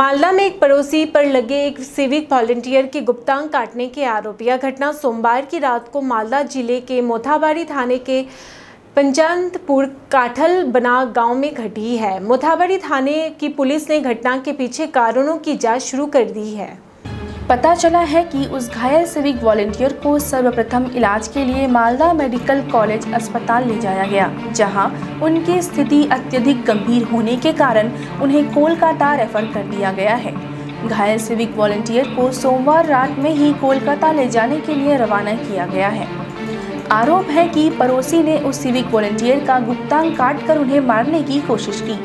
मालदा में एक पड़ोसी पर लगे एक सिविक वॉलंटियर के गुप्तांग काटने के आरोप। यह घटना सोमवार की रात को मालदा ज़िले के मोथाबाड़ी थाने के पंचांतपुर काठल बना गाँव में घटी है। मोथाबाड़ी थाने की पुलिस ने घटना के पीछे कारणों की जाँच शुरू कर दी है। पता चला है कि उस घायल सिविक वॉलेंटियर को सर्वप्रथम इलाज के लिए मालदा मेडिकल कॉलेज अस्पताल ले जाया गया, जहाँ उनकी स्थिति अत्यधिक गंभीर होने के कारण उन्हें कोलकाता रेफर कर दिया गया है। घायल सिविक वॉलेंटियर को सोमवार रात में ही कोलकाता ले जाने के लिए रवाना किया गया है। आरोप है कि पड़ोसी ने उस सिविक वॉलेंटियर का गुप्तांग काट कर उन्हें मारने की कोशिश की।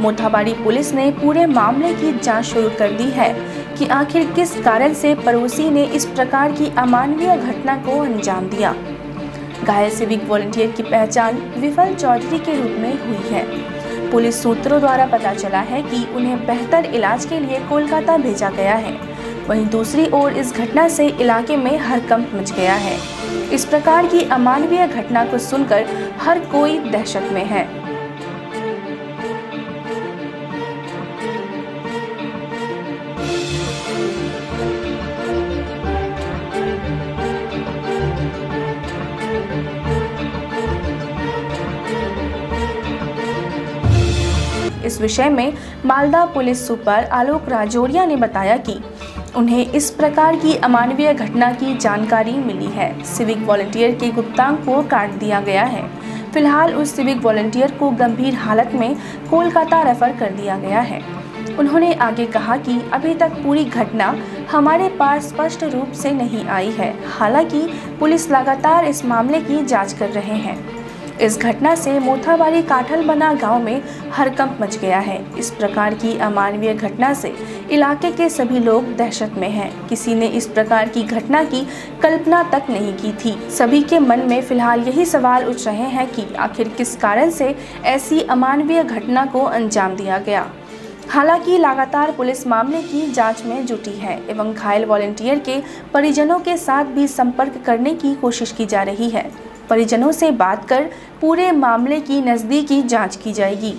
मोथाबाड़ी पुलिस ने पूरे मामले की जाँच शुरू कर दी है कि आखिर किस कारण से पड़ोसी ने इस प्रकार की अमानवीय घटना को अंजाम दिया। घायल सिविक वॉलंटियर की पहचान विफल चौधरी के रूप में हुई है। पुलिस सूत्रों द्वारा पता चला है कि उन्हें बेहतर इलाज के लिए कोलकाता भेजा गया है। वहीं दूसरी ओर इस घटना से इलाके में हरकंप मच गया है। इस प्रकार की अमानवीय घटना को सुनकर हर कोई दहशत में है। इस विषय में मालदा पुलिस सुपर आलोक राजौरिया ने बताया कि उन्हें इस प्रकार की अमानवीय घटना की जानकारी मिली है। सिविक वॉलंटियर के गुप्तांग को काट दिया गया है। फ़िलहाल उस सिविक वॉलंटियर को गंभीर हालत में कोलकाता रेफर कर दिया गया है। उन्होंने आगे कहा कि अभी तक पूरी घटना हमारे पास स्पष्ट रूप से नहीं आई है। हालाँकि पुलिस लगातार इस मामले की जाँच कर रहे हैं। इस घटना से मोथाबाड़ी काठल बना गाँव में हरकंप मच गया है। इस प्रकार की अमानवीय घटना से इलाके के सभी लोग दहशत में हैं। किसी ने इस प्रकार की घटना की कल्पना तक नहीं की थी। सभी के मन में फ़िलहाल यही सवाल उठ रहे हैं कि आखिर किस कारण से ऐसी अमानवीय घटना को अंजाम दिया गया? हालाँकि लगातार पुलिस मामले की जाँच में जुटी है एवं घायल वॉलेंटियर के परिजनों के साथ भी संपर्क करने की कोशिश की जा रही है। परिजनों से बात कर पूरे मामले की नज़दीकी जाँच की जाएगी।